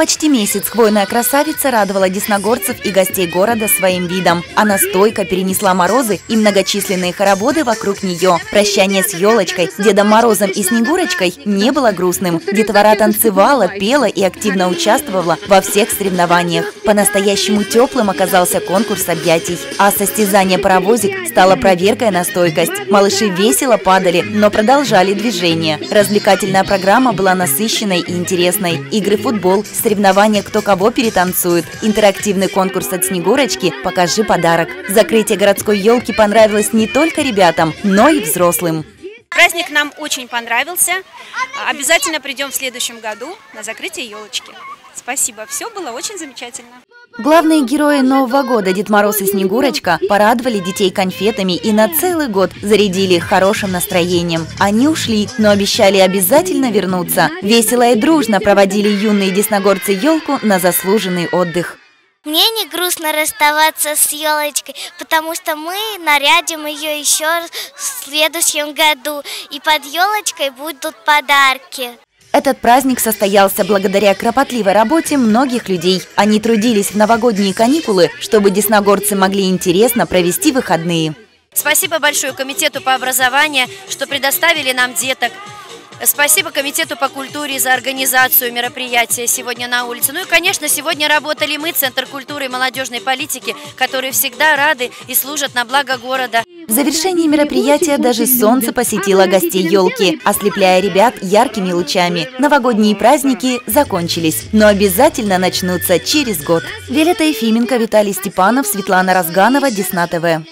Почти месяц хвойная красавица радовала десногорцев и гостей города своим видом. Она стойко перенесла морозы и многочисленные хороводы вокруг нее. Прощание с елочкой, Дедом Морозом и Снегурочкой не было грустным. Детвора танцевала, пела и активно участвовала во всех соревнованиях. По-настоящему теплым оказался конкурс объятий. А состязание «Паровозик» стало проверкой на стойкость. Малыши весело падали, но продолжали движение. Развлекательная программа была насыщенной и интересной. Игры футбол, соревнования «Кто кого перетанцует», интерактивный конкурс от Снегурочки «Покажи подарок». Закрытие городской елки понравилось не только ребятам, но и взрослым. Праздник нам очень понравился. Обязательно придем в следующем году на закрытие елочки. Спасибо, все было очень замечательно. Главные герои Нового года Дед Мороз и Снегурочка порадовали детей конфетами и на целый год зарядили их хорошим настроением. Они ушли, но обещали обязательно вернуться. Весело и дружно проводили юные десногорцы елку на заслуженный отдых. Мне не грустно расставаться с елочкой, потому что мы нарядим ее еще в следующем году, и под елочкой будут подарки. Этот праздник состоялся благодаря кропотливой работе многих людей. Они трудились в новогодние каникулы, чтобы десногорцы могли интересно провести выходные. Спасибо большое Комитету по образованию, что предоставили нам деток. Спасибо Комитету по культуре за организацию мероприятия сегодня на улице. Ну и, конечно, сегодня работали мы, Центр культуры и молодежной политики, которые всегда рады и служат на благо города. В завершении мероприятия даже солнце посетило гостей елки, ослепляя ребят яркими лучами. Новогодние праздники закончились, но обязательно начнутся через год. Виолетта Ефименко, Виталий Степанов, Светлана Разганова, Десна ТВ.